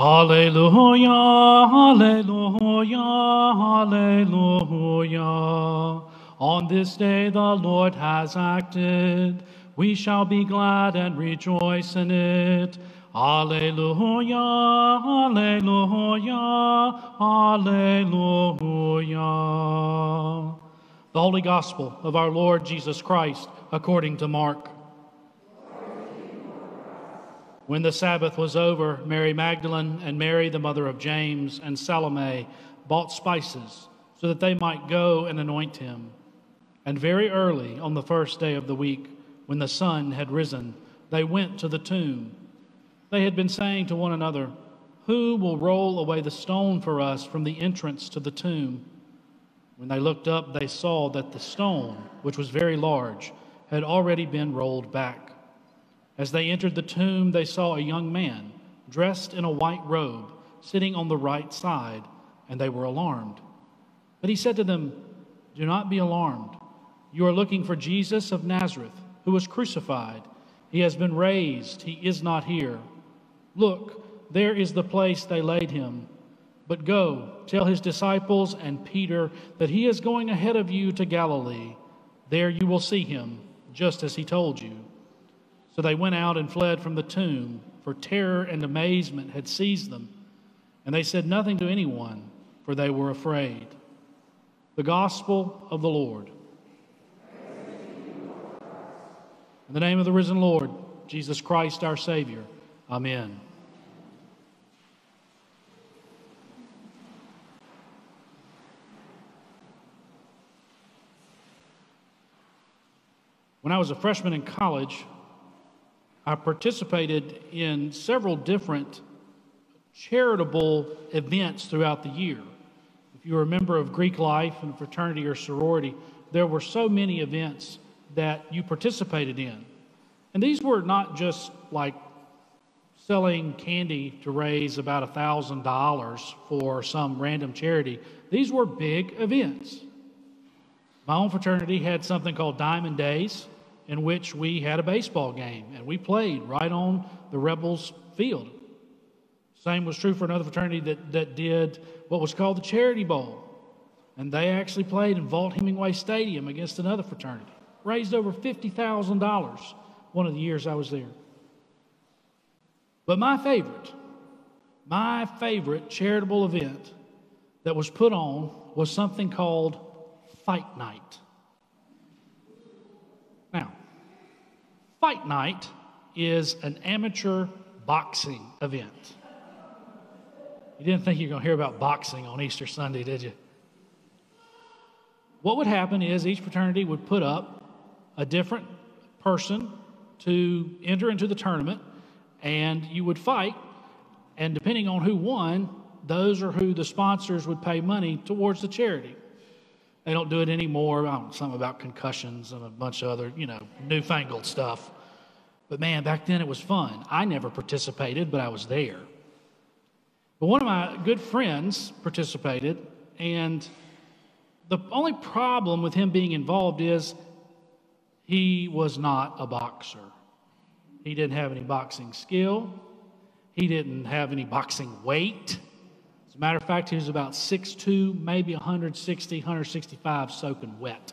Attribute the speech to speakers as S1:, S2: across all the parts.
S1: Alleluia, Alleluia, Alleluia. On this day the Lord has acted. We shall be glad and rejoice in it. Alleluia, Alleluia, Alleluia. The Holy Gospel of our Lord Jesus Christ according to Mark. When the Sabbath was over, Mary Magdalene and Mary, the mother of James, and Salome bought spices so that they might go and anoint him. And very early on the first day of the week, when the sun had risen, they went to the tomb. They had been saying to one another, Who will roll away the stone for us from the entrance to the tomb? When they looked up, they saw that the stone, which was very large, had already been rolled back. As they entered the tomb, they saw a young man dressed in a white robe sitting on the right side, and they were alarmed. But he said to them, Do not be alarmed. You are looking for Jesus of Nazareth, who was crucified. He has been raised, he is not here. Look, there is the place they laid him. But go, tell his disciples and Peter that he is going ahead of you to Galilee. There you will see him, just as he told you. So they went out and fled from the tomb, for terror and amazement had seized them. And they said nothing to anyone, for they were afraid. The Gospel of the Lord. In the name of the risen Lord, Jesus Christ our Savior. Amen. When I was a freshman in college, I participated in several different charitable events throughout the year. If you're a member of Greek life and fraternity or sorority, there were so many events that you participated in. And these were not just like selling candy to raise about $1,000 for some random charity. These were big events. My own fraternity had something called Diamond Days in which we had a baseball game and we played right on the Rebels field. Same was true for another fraternity that, that did what was called the Charity Bowl. And they actually played in Vaught Hemingway Stadium against another fraternity. Raised over $50,000 one of the years I was there. But my favorite, my favorite charitable event that was put on was something called Fight Night. Fight Night is an amateur boxing event. You didn't think you were going to hear about boxing on Easter Sunday, did you? What would happen is each fraternity would put up a different person to enter into the tournament, and you would fight. And depending on who won, those are who the sponsors would pay money towards the charity. They don't do it anymore. I don't something about concussions and a bunch of other, you know, newfangled stuff. But man, back then it was fun. I never participated, but I was there. But one of my good friends participated, and the only problem with him being involved is he was not a boxer. He didn't have any boxing skill, he didn't have any boxing weight a matter of fact, he was about 6'2, maybe 160, 165, soaking wet.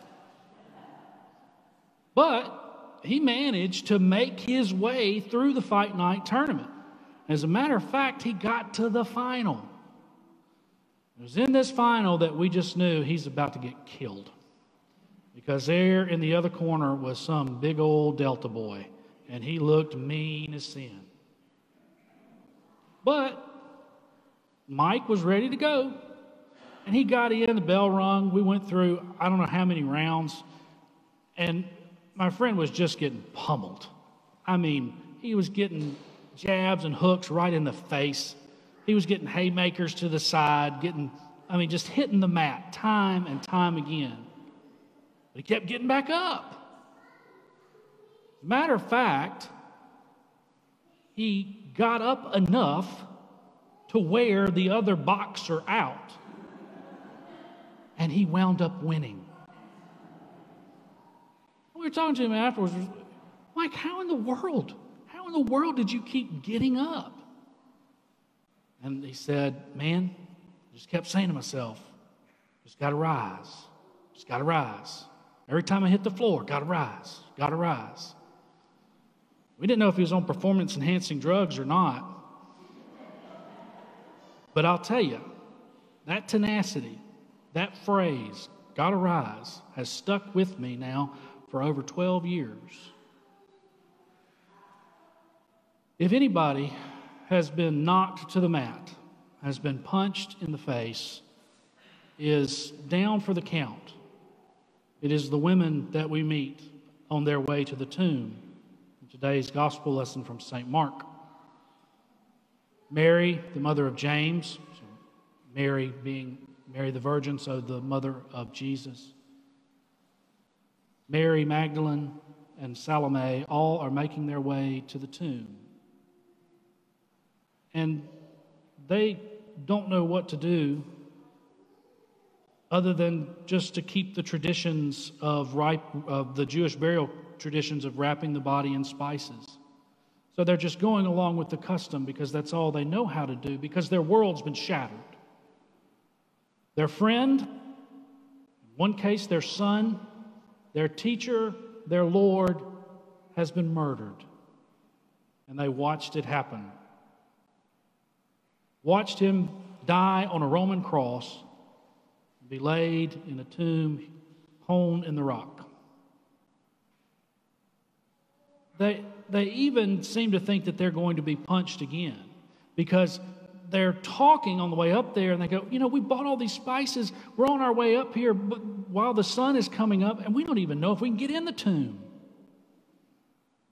S1: But he managed to make his way through the fight night tournament. As a matter of fact, he got to the final. It was in this final that we just knew he's about to get killed. Because there in the other corner was some big old Delta boy, and he looked mean as sin. But Mike was ready to go. And he got in, the bell rung. We went through, I don't know how many rounds. And my friend was just getting pummeled. I mean, he was getting jabs and hooks right in the face. He was getting haymakers to the side, getting, I mean, just hitting the mat time and time again. But he kept getting back up. Matter of fact, he got up enough to wear the other boxer out. And he wound up winning. We were talking to him afterwards. like, how in the world? How in the world did you keep getting up? And he said, Man, I just kept saying to myself, just got to rise, just got to rise. Every time I hit the floor, got to rise, got to rise. We didn't know if he was on performance enhancing drugs or not. But I'll tell you, that tenacity, that phrase, gotta rise, has stuck with me now for over 12 years. If anybody has been knocked to the mat, has been punched in the face, is down for the count, it is the women that we meet on their way to the tomb. Today's gospel lesson from St. Mark. Mary, the mother of James, Mary being Mary the Virgin, so the mother of Jesus. Mary Magdalene and Salome all are making their way to the tomb. And they don't know what to do other than just to keep the traditions of, ripe, of the Jewish burial traditions of wrapping the body in spices. So they're just going along with the custom because that's all they know how to do because their world's been shattered. Their friend, in one case, their son, their teacher, their Lord has been murdered. And they watched it happen. Watched him die on a Roman cross, and be laid in a tomb hewn in the rock. They, they even seem to think that they're going to be punched again because they're talking on the way up there and they go, You know, we bought all these spices. We're on our way up here but while the sun is coming up and we don't even know if we can get in the tomb.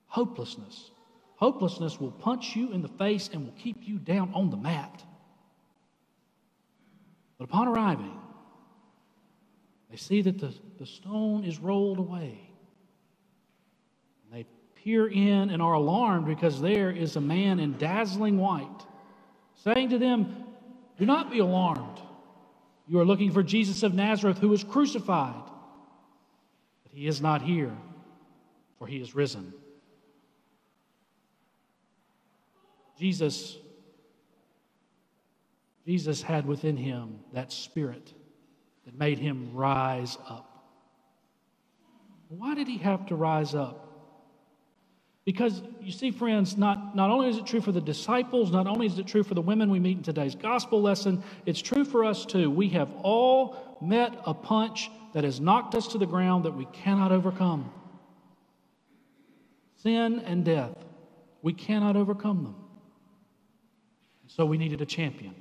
S1: Hopelessness. Hopelessness will punch you in the face and will keep you down on the mat. But upon arriving, they see that the, the stone is rolled away peer in and are alarmed because there is a man in dazzling white, saying to them, Do not be alarmed. You are looking for Jesus of Nazareth who was crucified. But he is not here, for he is risen. Jesus Jesus had within him that spirit that made him rise up. Why did he have to rise up? Because you see, friends, not, not only is it true for the disciples, not only is it true for the women we meet in today's gospel lesson, it's true for us too. We have all met a punch that has knocked us to the ground that we cannot overcome. Sin and death, we cannot overcome them. So we needed a champion.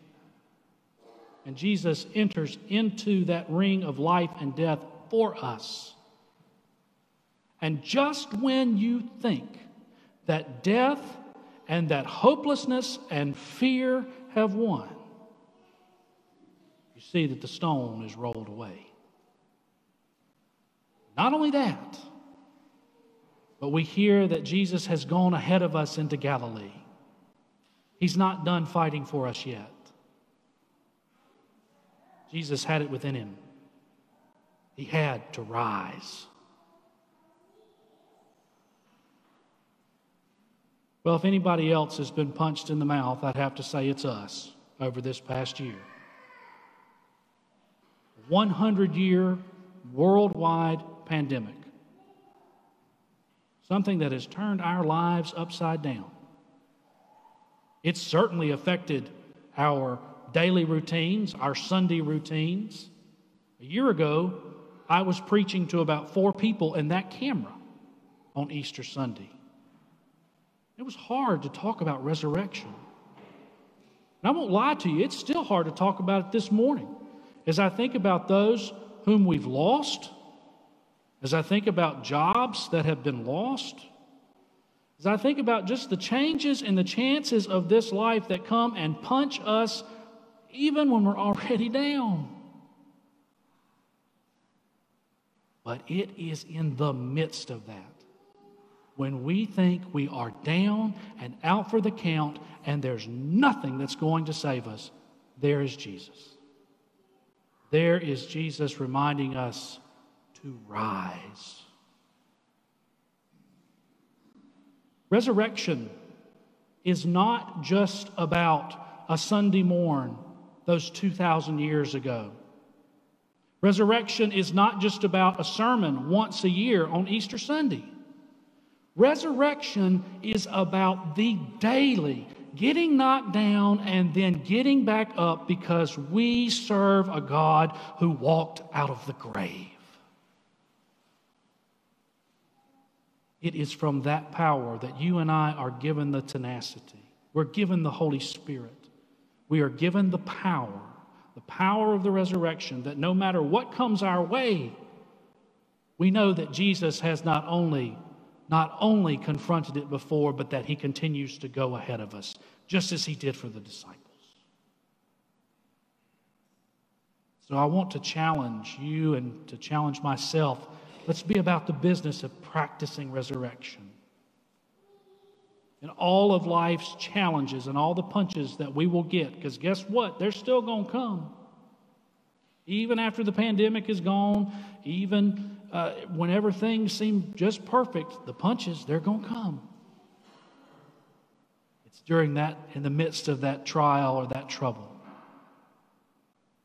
S1: And Jesus enters into that ring of life and death for us. And just when you think that death and that hopelessness and fear have won, you see that the stone is rolled away. Not only that, but we hear that Jesus has gone ahead of us into Galilee. He's not done fighting for us yet. Jesus had it within him. He had to rise. Well, if anybody else has been punched in the mouth, I'd have to say it's us over this past year. 100 year worldwide pandemic. Something that has turned our lives upside down. It's certainly affected our daily routines, our Sunday routines. A year ago, I was preaching to about four people in that camera on Easter Sunday. It was hard to talk about resurrection. And I won't lie to you, it's still hard to talk about it this morning. As I think about those whom we've lost, as I think about jobs that have been lost, as I think about just the changes and the chances of this life that come and punch us even when we're already down. But it is in the midst of that when we think we are down and out for the count and there's nothing that's going to save us, there is Jesus. There is Jesus reminding us to rise. Resurrection is not just about a Sunday morn those 2,000 years ago. Resurrection is not just about a sermon once a year on Easter Sunday. Resurrection is about the daily getting knocked down and then getting back up because we serve a God who walked out of the grave. It is from that power that you and I are given the tenacity. We're given the Holy Spirit. We are given the power, the power of the resurrection, that no matter what comes our way, we know that Jesus has not only not only confronted it before, but that he continues to go ahead of us, just as he did for the disciples. So I want to challenge you and to challenge myself. Let's be about the business of practicing resurrection. And all of life's challenges and all the punches that we will get, because guess what? They're still going to come. Even after the pandemic is gone, even uh, whenever things seem just perfect, the punches, they're going to come. It's during that, in the midst of that trial or that trouble,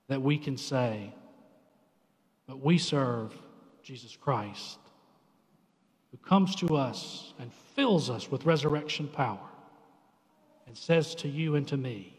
S1: that we can say, but we serve Jesus Christ, who comes to us and fills us with resurrection power and says to you and to me,